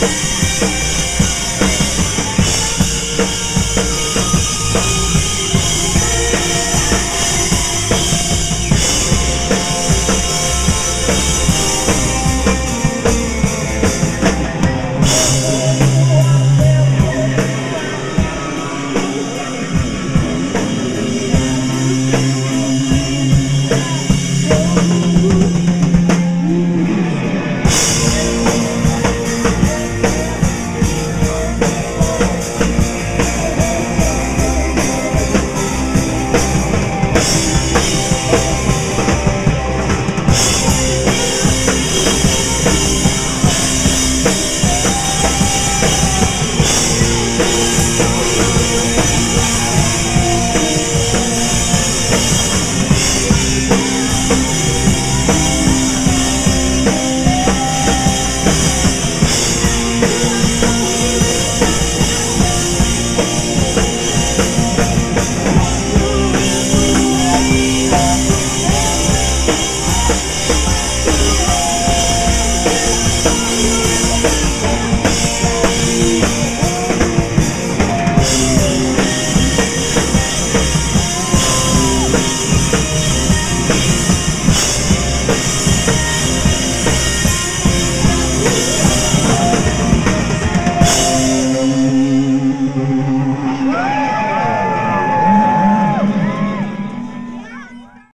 you Thank you.